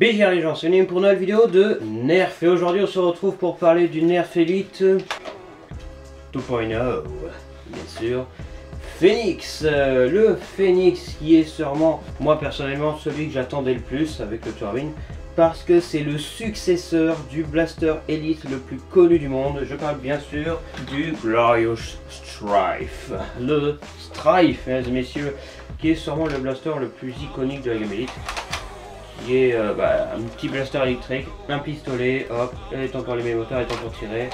Bien les gens, c'est une pour une nouvelle vidéo de Nerf et aujourd'hui on se retrouve pour parler du Nerf Elite 2.0, bien sûr. Phoenix, euh, le Phoenix qui est sûrement, moi personnellement, celui que j'attendais le plus avec le Turbine parce que c'est le successeur du Blaster Elite le plus connu du monde. Je parle bien sûr du Glorious Strife. Le Strife, mesdames et messieurs, qui est sûrement le blaster le plus iconique de la gamme Elite est euh, bah, un petit blaster électrique, un pistolet, hop, et temps pour allumer le moteur, et temps pour tirer.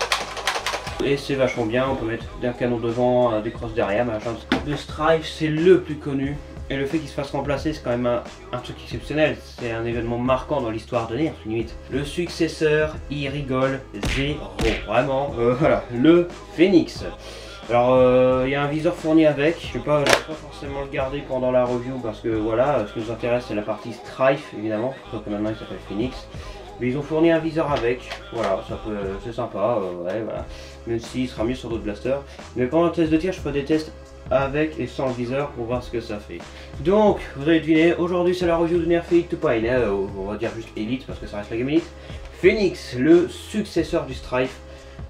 Et c'est vachement bien, on peut mettre un canon devant, euh, des crosses derrière, machin. Le Strife c'est le plus connu, et le fait qu'il se fasse remplacer c'est quand même un, truc exceptionnel, c'est un événement marquant dans l'histoire de Nerf limite. Le successeur, il rigole zéro, vraiment, euh, voilà, le Phoenix. Alors euh, il y a un viseur fourni avec, je ne vais, pas forcément le garder pendant la review parce que voilà, ce qui nous intéresse c'est la partie Strife évidemment, sauf que maintenant il s'appelle Phoenix. Mais ils ont fourni un viseur avec, voilà, c'est sympa, euh, ouais, voilà. Même s'il sera mieux sur d'autres blasters. Mais pendant le test de tir, je ferai des tests avec et sans le viseur pour voir ce que ça fait. Donc, vous avez deviné, aujourd'hui c'est la review de Nerf Elite 2.0, on va dire juste Elite parce que ça reste la game Elite. Phoenix, le successeur du Strife,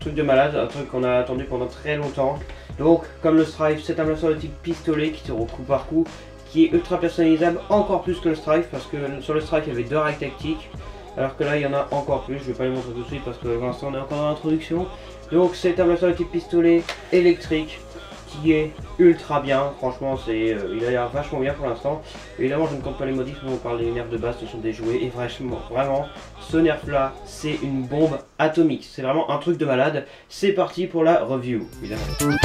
Truc de malade, un truc qu'on a attendu pendant très longtemps. Donc, comme le Strife, c'est un blaster de type pistolet qui se coup par coup, qui est ultra personnalisable, encore plus que le Strife, parce que sur le Strife, il y avait deux règles tactiques, alors que là, il y en a encore plus. Je vais pas les montrer tout de suite parce que pour l'instant, on est encore dans l'introduction. Donc, c'est un blaster de type pistolet électrique, qui est ultra bien. Franchement, c'est, euh, il a l'air vachement bien pour l'instant. Évidemment, je ne compte pas les modifs, mais on parle des nerfs de base, ce sont des jouets. Et vraiment, vraiment, ce nerf là, c'est une bombe atomique. C'est vraiment un truc de malade. C'est parti pour la review, évidemment.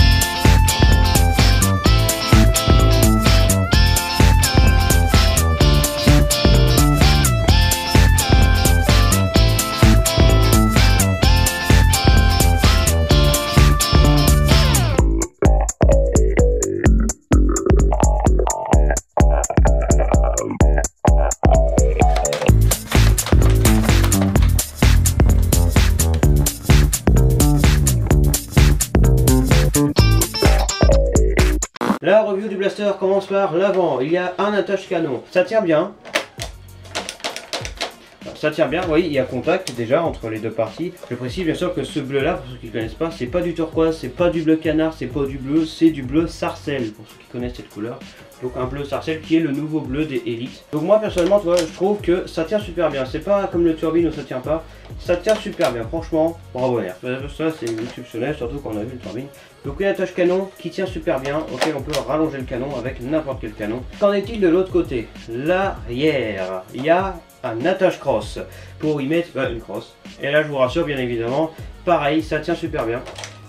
Commence par l'avant. Il y a un attache canon. Ça tient bien. Ça tient bien, vous voyez, il y a contact déjà entre les deux parties. Je précise bien sûr que ce bleu là, pour ceux qui ne connaissent pas, c'est pas du turquoise, c'est pas du bleu canard, c'est pas du bleu, c'est du bleu sarcelle, pour ceux qui connaissent cette couleur. Donc un bleu sarcelle qui est le nouveau bleu des élites. Donc moi personnellement, tu vois, je trouve que ça tient super bien. C'est pas comme le turbine où ça tient pas. Ça tient super bien, franchement, bravo l'air. Ça c'est exceptionnel, surtout quand on a vu le turbine. Donc une attache canon qui tient super bien, ok on peut rallonger le canon avec n'importe quel canon. Qu'en est-il de l'autre côté? L'arrière. Il y a un attache cross pour y mettre bah, une crosse. Et là je vous rassure bien évidemment, pareil ça tient super bien.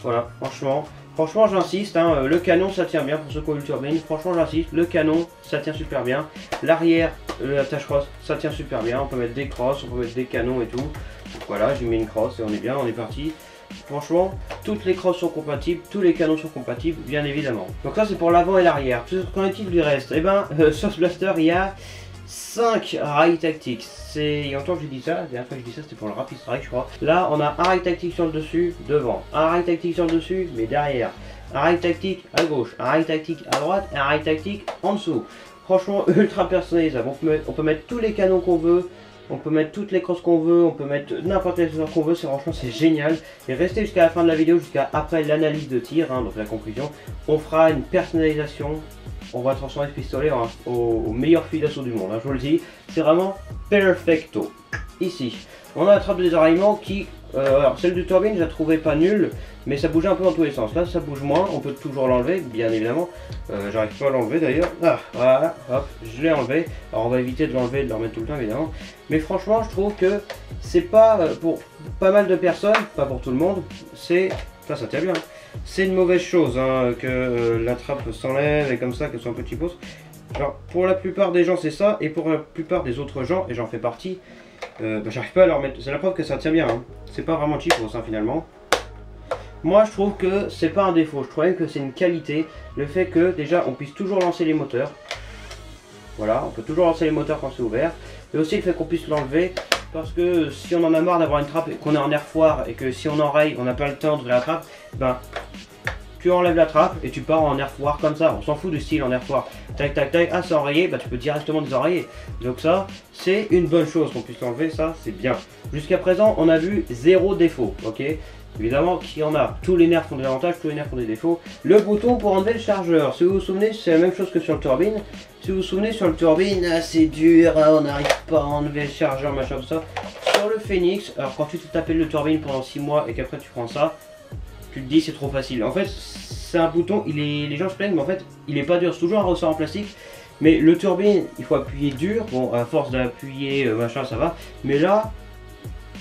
Voilà, franchement, franchement j'insiste, hein, euh, le canon ça tient bien pour ceux qui ont turbine, franchement j'insiste, le canon ça tient super bien. L'arrière, l'attache cross ça tient super bien, on peut mettre des crosses, on peut mettre des canons et tout. voilà, j'ai mis une crosse et on est bien, on est parti. Franchement, toutes les crosses sont compatibles, tous les canons sont compatibles, bien évidemment. Donc ça c'est pour l'avant et l'arrière. Qu'en est-il du reste? Eh ben, euh, blaster, il y a 5 rails tactiques. C'est, il y a que j'ai dit ça, la dernière fois que j'ai dit ça c'était pour le Rapid Strike je crois. Là on a un rail tactique sur le dessus, devant, un rail tactique sur le dessus, mais derrière, un rail tactique à gauche, un rail tactique à droite un rail tactique en dessous. Franchement ultra personnalisable, on peut mettre, tous les canons qu'on veut, on peut mettre toutes les crosses qu'on veut, on peut mettre n'importe quelle chose qu'on veut, c'est franchement c'est génial. Et restez jusqu'à la fin de la vidéo, jusqu'à après l'analyse de tir, hein, donc la conclusion. On fera une personnalisation on va transformer ce pistolet au, meilleur fusil d'assaut du monde, hein, je vous le dis. C'est vraiment perfecto. Ici, on a la trappe de qui... Euh, alors celle du turbine, je la trouvais pas nulle, mais ça bougeait un peu dans tous les sens. Là, ça bouge moins, on peut toujours l'enlever, bien évidemment. Euh, j'arrive pas à l'enlever d'ailleurs. Ah, voilà, hop, je l'ai enlevé. Alors on va éviter de l'enlever et de le remettre tout le temps, évidemment. Mais franchement, je trouve que c'est pas, euh, pour pas mal de personnes, pas pour tout le monde, c'est... Ça, ça tient bien. C'est une mauvaise chose hein, que euh, la trappe s'enlève et comme ça, qu'elle soit un petit pouce. Alors, pour la plupart des gens, c'est ça, et pour la plupart des autres gens, et j'en fais partie, euh, bah, j'arrive pas à leur mettre. C'est la preuve que ça tient bien. Hein. C'est pas vraiment cheap ça finalement. Moi, je trouve que c'est pas un défaut. Je trouve même que c'est une qualité. Le fait que déjà, on puisse toujours lancer les moteurs. Voilà, on peut toujours lancer les moteurs quand c'est ouvert. Et aussi le fait qu'on puisse l'enlever. Parce que si on en a marre d'avoir une trappe et qu'on est en air foire et que si on enraye, on n'a pas le temps d'ouvrir la trappe, ben tu enlèves la trappe et tu pars en airfoire comme ça. On s'en fout du style en airfoire. Tac, tac, tac. Ah, c'est enrayé, bah tu peux directement désenrayer. Donc ça, c'est une bonne chose qu'on puisse l'enlever, ça, c'est bien. Jusqu'à présent, on a vu zéro défaut, ok? Évidemment qu'il y en a? Tous les nerfs ont des avantages, tous les nerfs ont des défauts. Le bouton pour enlever le chargeur. Si vous vous souvenez, c'est la même chose que sur le turbine. Si vous vous souvenez, sur le turbine, c'est dur, hein, on n'arrive pas à enlever le chargeur, machin, tout ça. Sur le Phoenix, alors quand tu te tapé le turbine pendant 6 mois et qu'après tu prends ça, tu te dis c'est trop facile. En fait, c'est un bouton, il est, les gens se plaignent, mais en fait, il est pas dur. C'est toujours un ressort en plastique. Mais le turbine, il faut appuyer dur. Bon, à force d'appuyer, euh, machin, ça va. Mais là,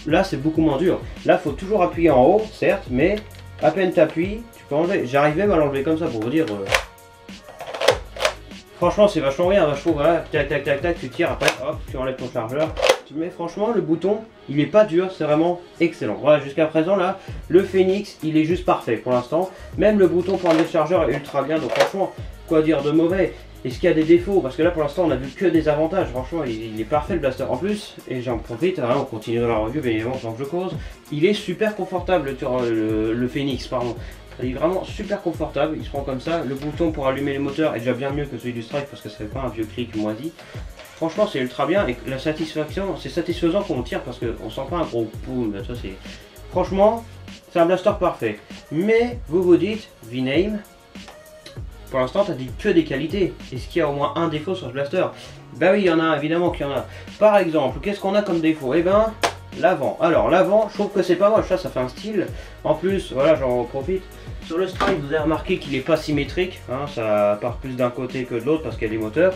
là, c'est beaucoup moins dur. Là, faut toujours appuyer en haut, certes, mais à peine t'appuies, tu peux enlever. J'arrive même à l'enlever comme ça pour vous dire. Euh, franchement, c'est vachement bien. Trouve, voilà, tac, tac, tac, tac, tu tires, après, hop, tu enlèves ton chargeur. Mais franchement, le bouton, il est pas dur, c'est vraiment excellent. Voilà, jusqu'à présent, là, le Phoenix, il est juste parfait pour l'instant. Même le bouton pour enlever le chargeur est ultra bien, donc franchement, quoi dire de mauvais? Est-ce qu'il y a des défauts? Parce que là pour l'instant on a vu que des avantages, franchement il, est parfait le blaster. En plus, et j'en profite, on continue dans la review bien évidemment tant que je cause, il est super confortable le, le, Phoenix, pardon. Il est vraiment super confortable, il se prend comme ça. Le bouton pour allumer les moteurs est déjà bien mieux que celui du Strike parce que fait pas un vieux clic moisi. Franchement c'est ultra bien et la satisfaction, c'est satisfaisant quand on tire parce qu'on sent pas un gros boom, ça c'est... Franchement, c'est un blaster parfait. Mais vous vous dites, V-Name, pour l'instant, tu as dit que des qualités. Est-ce qu'il y a au moins un défaut sur ce blaster? Bah oui, il y en a, évidemment qu'il y en a. Par exemple, qu'est-ce qu'on a comme défaut? Eh ben, l'avant. Alors, l'avant, je trouve que c'est pas moche, ça, ça fait un style. En plus, voilà, j'en profite. Sur le strike, vous avez remarqué qu'il n'est pas symétrique. Hein, ça part plus d'un côté que de l'autre parce qu'il y a des moteurs.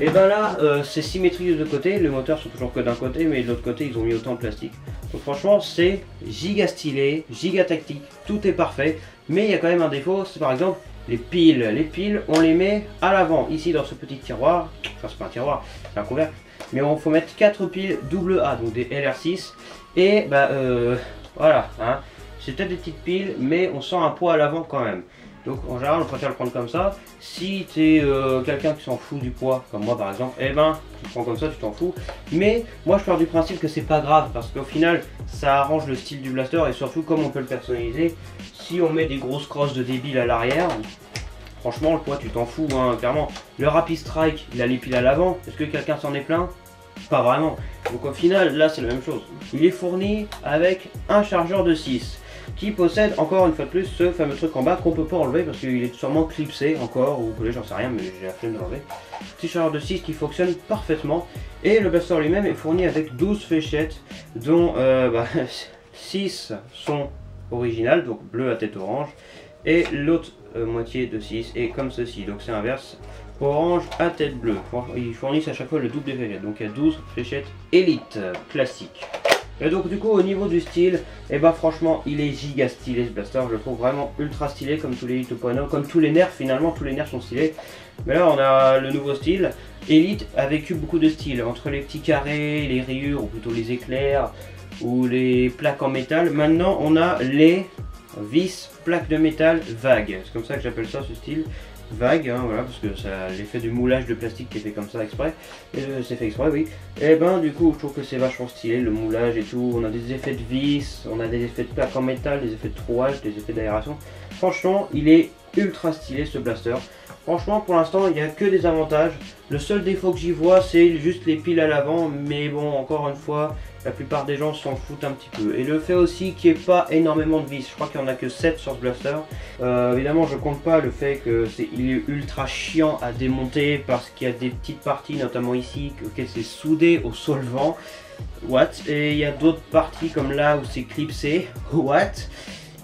Et ben là, euh, c'est symétrique de deux côtés. Les moteurs sont toujours que d'un côté, mais de l'autre côté, ils ont mis autant de plastique. Donc franchement, c'est giga stylé, giga tactique. Tout est parfait. Mais il y a quand même un défaut, c'est par exemple les piles. Les piles, on les met à l'avant, ici dans ce petit tiroir. Enfin, c'est pas un tiroir, c'est un couvercle. Mais on faut mettre 4 piles double A, donc des LR6. Et bah euh, voilà, hein. C'est peut-être des petites piles, mais on sent un poids à l'avant quand même. Donc en général, on préfère le prendre comme ça. Si tu es euh, quelqu'un qui s'en fout du poids, comme moi par exemple, eh ben, tu prends comme ça, tu t'en fous. Mais moi, je pars du principe que c'est pas grave, parce qu'au final, ça arrange le style du blaster, et surtout, comme on peut le personnaliser, si on met des grosses crosses de débile à l'arrière, franchement, le poids, tu t'en fous, hein, clairement. Le Rapid Strike, il a les piles à l'avant. Est-ce que quelqu'un s'en est plein? Pas vraiment. Donc au final, là, c'est la même chose. Il est fourni avec un chargeur de 6 qui possède encore une fois de plus ce fameux truc en bas qu'on peut pas enlever parce qu'il est sûrement clipsé encore ou que j'en sais rien mais j'ai la flemme de l'enlever. Petit chargeur de 6 qui fonctionne parfaitement et le blaster lui-même est fourni avec 12 fléchettes dont 6 euh, bah, sont originales donc bleu à tête orange et l'autre euh, moitié de 6 est comme ceci donc c'est inverse orange à tête bleue. Ils fournissent à chaque fois le double des fléchettes donc il y a 12 fléchettes élite classique. Et donc du coup au niveau du style, et eh bah ben, franchement il est giga stylé ce blaster, je le trouve vraiment ultra stylé comme tous les Elite 2.0, comme tous les nerfs finalement, tous les nerfs sont stylés. Mais là on a le nouveau style, Elite a vécu beaucoup de styles, entre les petits carrés, les rayures, ou plutôt les éclairs, ou les plaques en métal. Maintenant on a les vis plaques de métal vagues, c'est comme ça que j'appelle ça ce style vague, hein, voilà, parce que ça l'effet du moulage de plastique qui est fait comme ça exprès, et c'est fait exprès, oui. Et ben du coup, je trouve que c'est vachement stylé, le moulage et tout. On a des effets de vis, on a des effets de plaque en métal, des effets de trouage, des effets d'aération. Franchement, il est ultra stylé ce blaster. Franchement, pour l'instant, il n'y a que des avantages. Le seul défaut que j'y vois, c'est juste les piles à l'avant. Mais bon, encore une fois, la plupart des gens s'en foutent un petit peu. Et le fait aussi qu'il n'y ait pas énormément de vis. Je crois qu'il n'y en a que 7 sur ce blaster. Euh, évidemment, je compte pas le fait qu'il est, ultra chiant à démonter parce qu'il y a des petites parties, notamment ici, auxquelles c'est soudé au solvant. What? Et il y a d'autres parties comme là où c'est clipsé. What?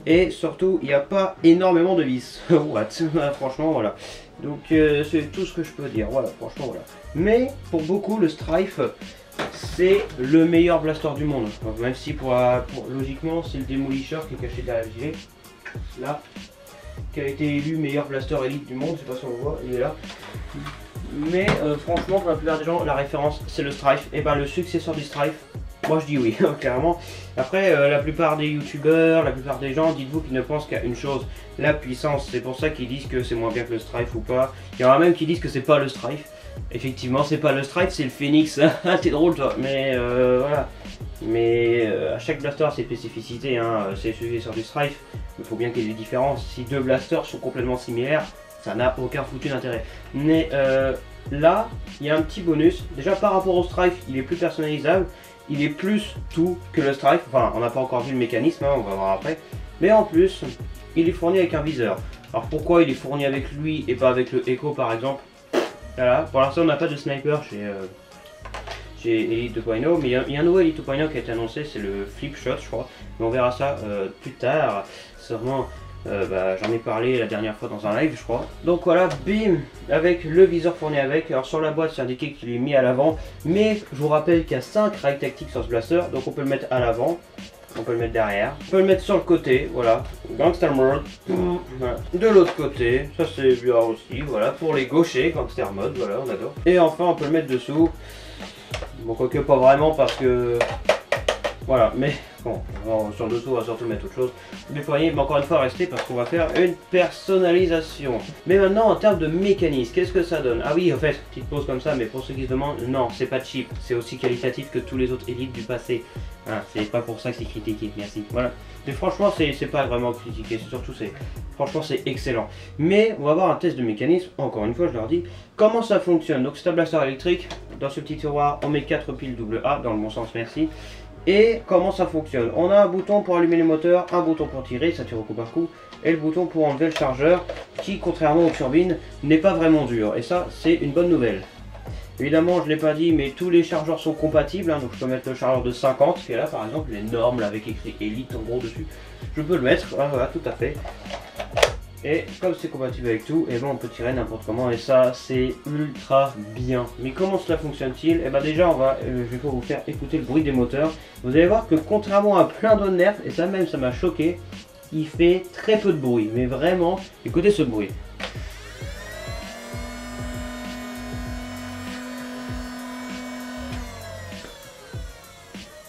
Et surtout, il n'y a pas énormément de vis. What? Franchement, voilà. Donc euh, c'est tout ce que je peux dire, voilà, franchement voilà. Mais pour beaucoup le Strife c'est le meilleur blaster du monde. même si pour, logiquement c'est le Demolisher qui est caché derrière le gilet. Là, qui a été élu meilleur blaster élite du monde, je sais pas si on le voit, il est là. Mais euh, franchement pour la plupart des gens la référence c'est le Strife. Et ben le successeur du Strife, moi je dis oui, clairement. Après, euh, la plupart des youtubeurs, la plupart des gens, dites-vous qu'ils ne pensent qu'à une chose, la puissance. C'est pour ça qu'ils disent que c'est moins bien que le Strife ou pas. Il y en a même qui disent que c'est pas le Strife. Effectivement, c'est pas le Strike, c'est le Phoenix. Ah, t'es drôle toi. Mais euh, voilà. Mais euh, à chaque blaster, ses spécificités. Hein. C'est celui sur du Strife. Il faut bien qu'il y ait des différences. Si deux blasters sont complètement similaires, ça n'a aucun foutu d'intérêt. Mais euh, là, il y a un petit bonus. Déjà par rapport au Strife, il est plus personnalisable. Il est plus tout que le Strife. Enfin, on n'a pas encore vu le mécanisme, hein, on va voir après. Mais en plus, il est fourni avec un viseur. Alors pourquoi il est fourni avec lui et pas avec le Echo par exemple? Voilà, pour l'instant on n'a pas de sniper chez, euh, Elite 2.0, mais il y, a un nouveau Elite 2.0 qui a été annoncé, c'est le Flip Shot je crois. Mais on verra ça euh, plus tard, sûrement euh, bah, j'en ai parlé la dernière fois dans un live je crois. Donc voilà, bim, avec le viseur fourni avec. Alors sur la boîte c'est indiqué qu'il est mis à l'avant, mais je vous rappelle qu'il y a 5 rails tactiques sur ce blaster, donc on peut le mettre à l'avant. On peut le mettre derrière. On peut le mettre sur le côté, voilà. Gangster Mode. De l'autre côté, ça c'est bien aussi, voilà. Pour les gauchers, Gangster Mode, voilà, on adore. Et enfin, on peut le mettre dessous. Bon, quoique pas vraiment parce que... Voilà, mais bon, sur le dessous, on va surtout mettre autre chose. Déployer, mais encore une fois, rester parce qu'on va faire une personnalisation. Mais maintenant, en termes de mécanisme, qu'est-ce que ça donne? Ah oui, en fait, petite pause comme ça, mais pour ceux qui se demandent, non, c'est pas cheap. C'est aussi qualitatif que tous les autres élites du passé. C'est pas pour ça que c'est critiqué, merci. Voilà. Mais franchement, c'est pas vraiment critiqué, c'est surtout, c'est franchement, c'est excellent. Mais on va voir un test de mécanisme, encore une fois, je leur dis, comment ça fonctionne. Donc, c'est un blaster électrique. Dans ce petit tiroir, on met 4 piles AA, dans le bon sens, merci. Et comment ça fonctionne On a un bouton pour allumer les moteurs, un bouton pour tirer, ça tire au coup par coup, et le bouton pour enlever le chargeur, qui contrairement aux turbines, n'est pas vraiment dur. Et ça, c'est une bonne nouvelle. Évidemment, je ne l'ai pas dit, mais tous les chargeurs sont compatibles, hein, donc je peux mettre le chargeur de 50, qui est là par exemple, les normes avec écrit Elite en gros dessus. Je peux le mettre, voilà, tout à fait. Et comme c'est compatible avec tout, et eh ben on peut tirer n'importe comment et ça c'est ultra bien. Mais comment cela fonctionne-t-il? Et eh ben déjà on va, euh, je vais vous faire écouter le bruit des moteurs. Vous allez voir que contrairement à plein d'autres nerfs, et ça même ça m'a choqué, il fait très peu de bruit. Mais vraiment, écoutez ce bruit.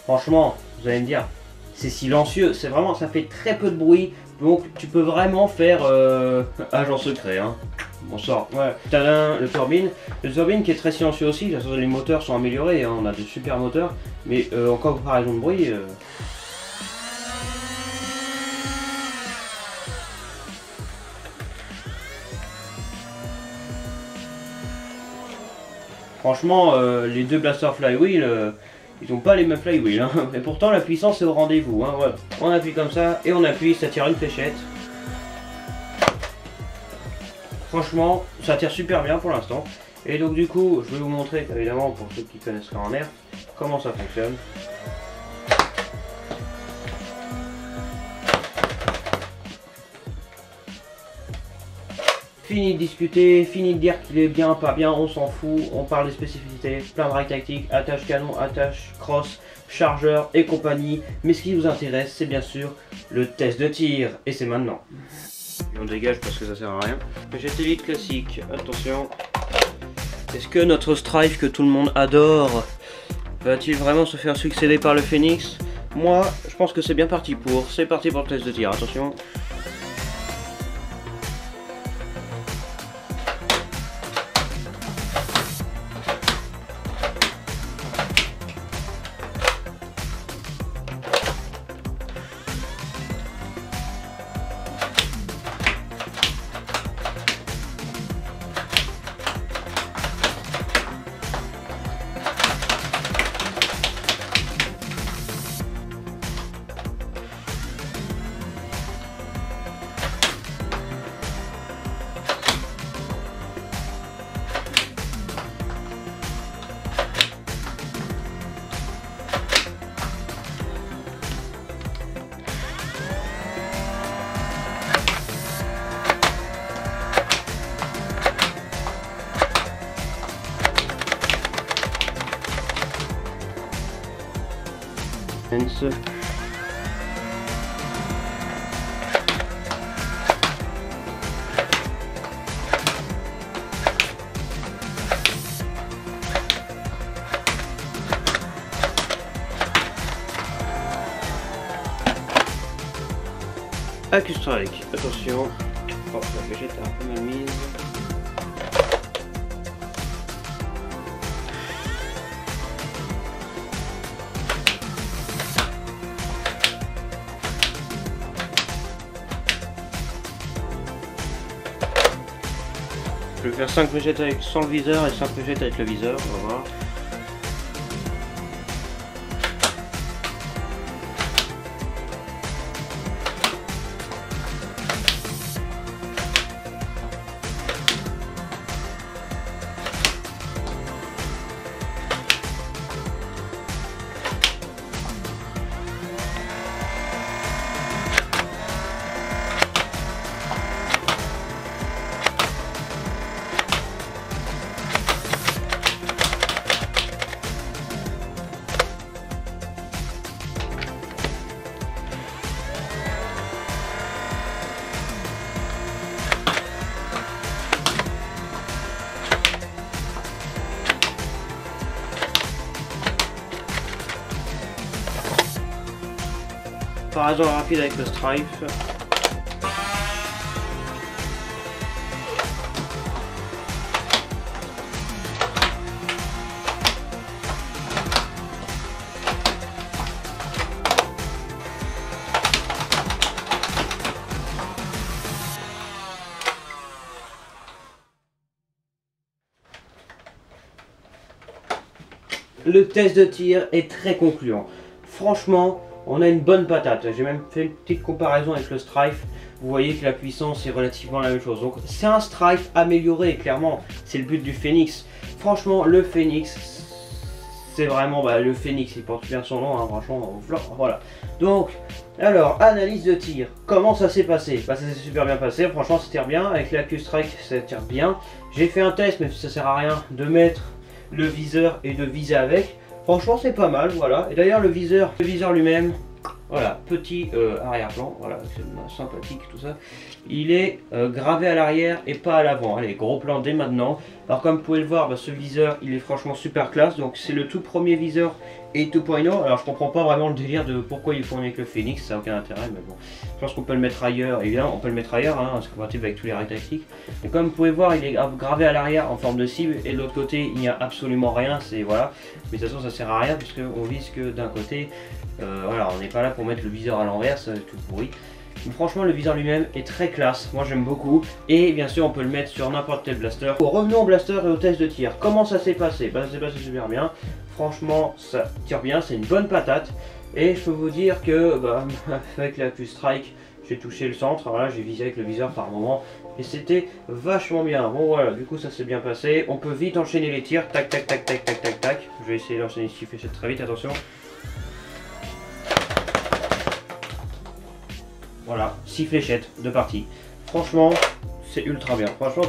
Franchement, vous allez me dire, c'est silencieux, c'est vraiment, ça fait très peu de bruit, donc tu peux vraiment faire euh, agent secret. Hein. Bonsoir. Ouais. T'as le turbine. Le turbine qui est très silencieux aussi. Les moteurs sont améliorés. Hein. On a de super moteurs. Mais euh, en comparaison de bruit. Euh, Franchement, les deux blasters flywheel, ils n'ont pas les mêmes flywheels, hein. mais pourtant la puissance est au rendez-vous. Hein. On appuie comme ça et on appuie, ça tire une fléchette. Franchement, ça tire super bien pour l'instant. Et donc du coup, je vais vous montrer, évidemment, pour ceux qui connaissent en air, comment ça fonctionne. Fini de discuter, fini de dire qu'il est bien, pas bien, on s'en fout, on parle des spécificités, plein de règles tactiques, attache canon, attache cross, chargeur et compagnie. Mais ce qui vous intéresse, c'est bien sûr le test de tir, et c'est maintenant. on dégage parce que ça sert à rien. J'ai élite classique, attention. Est-ce que notre Strife que tout le monde adore va-t-il vraiment se faire succéder par le Phoenix? Moi, je pense que c'est bien parti pour. C'est parti pour le test de tir, attention. Fenster. Strike, attention. Oh, la végéta un peu mise. Faire 5 fléchettes avec, sans le viseur et 5 fléchettes avec le viseur, on va voir. Rapide avec le Stripe. Le test de tir est très concluant. Franchement, on a une bonne patate. J'ai même fait une petite comparaison avec le Strife. Vous voyez que la puissance est relativement la même chose. Donc c'est un Strife amélioré, clairement. C'est le but du Phoenix. Franchement, le Phoenix, c'est vraiment bah, le Phoenix. Il porte bien son nom, hein, franchement. Voilà. Donc, alors, analyse de tir. Comment ça s'est passé? Bah ça s'est super bien passé. Franchement, ça tire bien. Avec la Q-Strike, ça tire bien. J'ai fait un test, mais ça sert à rien de mettre le viseur et de viser avec. Franchement, c'est pas mal, voilà. Et d'ailleurs, le viseur, le viseur lui-même, voilà, petit euh, arrière-plan, voilà, c'est sympathique tout ça. Il est euh, gravé à l'arrière et pas à l'avant. Allez, gros plan dès maintenant. Alors comme vous pouvez le voir, bah, ce viseur, il est franchement super classe. Donc c'est le tout premier viseur et 2.0. Alors je comprends pas vraiment le délire de pourquoi il faut avec le Phoenix, ça n'a aucun intérêt, mais bon. Je pense qu'on peut le mettre ailleurs, évidemment, on peut le mettre ailleurs, hein, c'est compatible avec tous les règles tactiques. Et comme vous pouvez voir, il est gravé à l'arrière en forme de cible, et de l'autre côté, il n'y a absolument rien, c'est voilà. Mais de toute façon, ça sert à rien, puisqu'on vise que d'un côté, euh, voilà, on n'est pas là pour mettre le viseur à l'envers, tout pourri. Franchement, le viseur lui-même est très classe, moi j'aime beaucoup. Et bien sûr, on peut le mettre sur n'importe quel blaster. Revenons au blaster et au test de tir. Comment ça s'est passé? Bah, ça s'est passé super bien. Franchement, ça tire bien, c'est une bonne patate. Et je peux vous dire que, bah, avec la Q-Strike, j'ai touché le centre, voilà, j'ai visé avec le viseur par moment, et c'était vachement bien. Bon voilà, du coup ça s'est bien passé. On peut vite enchaîner les tirs, tac tac tac tac tac tac tac. Je vais essayer d'enchaîner ici, fait très vite, attention. Voilà, 6 fléchettes de partie. Franchement, c'est ultra bien. Franchement,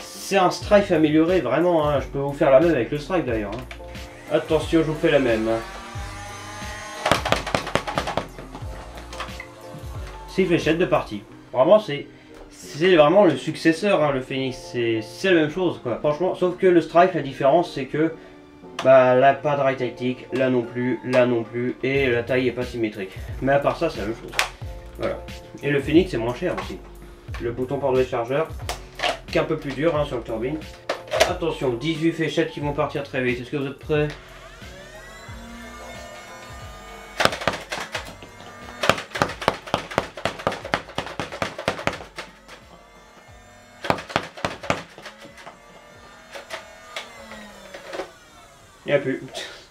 c'est un strife amélioré, vraiment. Hein. Je peux vous faire la même avec le strife d'ailleurs. Hein. Attention, je vous fais la même. 6 fléchettes de partie. Vraiment, c'est vraiment le successeur, hein, le Phoenix. C'est la même chose, quoi. Franchement, sauf que le Strike, la différence, c'est que bah là, pas de rail tactique, là non plus, là non plus, et la taille est pas symétrique. Mais à part ça, c'est la même chose. Voilà. Et le Phoenix, c'est moins cher aussi. Le bouton porte de chargeur, qui est un peu plus dur hein, sur le turbine. Attention, 18 fléchettes qui vont partir très vite. Est-ce que vous êtes prêts? Il n'y a plus.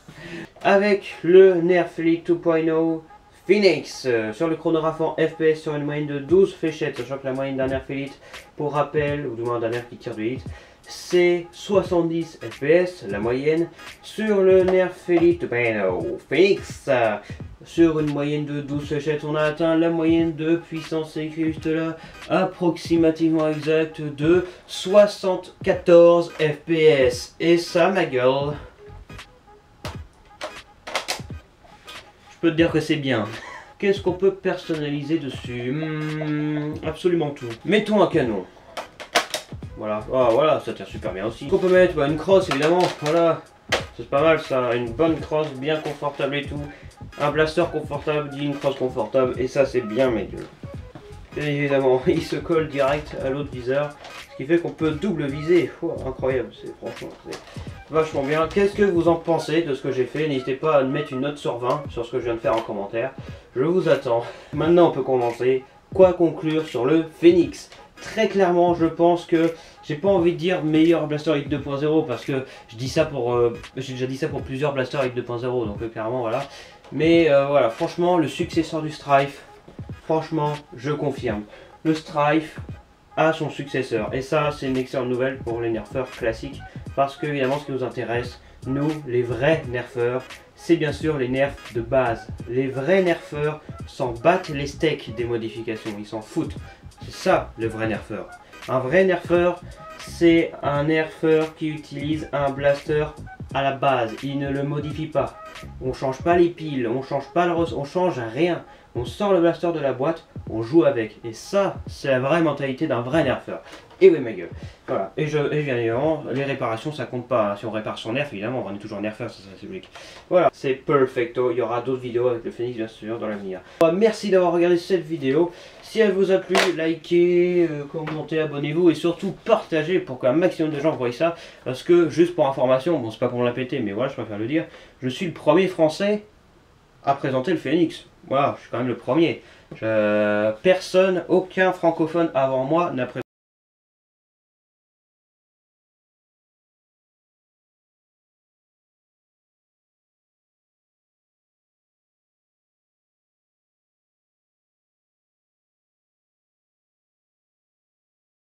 Avec le Nerf Elite 2.0 Phoenix euh, sur le chronographe en FPS sur une moyenne de 12 fléchettes, sachant que la moyenne d'un Nerf Elite, pour rappel, ou du moins d'un Nerf qui tire de hit, c'est 70 FPS, la moyenne, sur le Nerf Elite Phoenix. Sur une moyenne de 12 fléchettes, on a atteint la moyenne de puissance juste là, approximativement exacte de 74 FPS. Et ça, ma gueule, peux te dire que c'est bien. Qu'est-ce qu'on peut personnaliser dessus hmm, Absolument tout. Mettons un canon. Voilà, ah, voilà, ça tire super bien aussi. On peut mettre bah, une crosse évidemment, voilà. C'est pas mal ça, une bonne crosse bien confortable et tout. Un blaster confortable dit une crosse confortable et ça c'est bien médiocre. Évidemment, il se colle direct à l'autre viseur, ce qui fait qu'on peut double viser. incroyable, c'est franchement vachement bien. Qu'est-ce que vous en pensez de ce que j'ai fait? N'hésitez pas à mettre une note sur 20 sur ce que je viens de faire en commentaire. Je vous attends. Maintenant on peut commencer. Quoi conclure sur le Phoenix? Très clairement, je pense que j'ai pas envie de dire meilleur Blaster Hit 2.0 parce que je dis ça pour, euh, j'ai déjà dit ça pour plusieurs Blaster Hit 2.0, donc euh, clairement voilà. Mais euh, voilà, franchement, le successeur du Strife, franchement, je confirme. Le Strife a son successeur. Et ça, c'est une excellente nouvelle pour les nerfeurs classiques. Parce que, évidemment, ce qui nous intéresse, nous, les vrais nerfeurs, c'est bien sûr les nerfs de base. Les vrais nerfeurs s'en battent les steaks des modifications, ils s'en foutent. C'est ça le vrai nerfeur. Un vrai nerfeur, c'est un nerfeur qui utilise un blaster à la base, il ne le modifie pas. On change pas les piles, on change pas le on change rien. On sort le blaster de la boîte, on joue avec. Et ça, c'est la vraie mentalité d'un vrai nerfeur. Et oui, ma gueule. Voilà. Et, je, et bien évidemment, les réparations, ça compte pas. Si on répare son nerf, évidemment, on est toujours nerfeur, ça, c'est logique. Voilà, c'est perfecto. Il y aura d'autres vidéos avec le Phoenix, bien sûr, dans l'avenir. Merci d'avoir regardé cette vidéo. Si elle vous a plu, likez, euh, commentez, abonnez-vous et surtout partagez pour qu'un maximum de gens voient ça. Parce que, juste pour information, bon, c'est pas pour me la péter, mais voilà, je préfère le dire, je suis le premier français à présenter le Phoenix. Voilà, je suis quand même le premier. personne, aucun francophone avant moi n'a présenté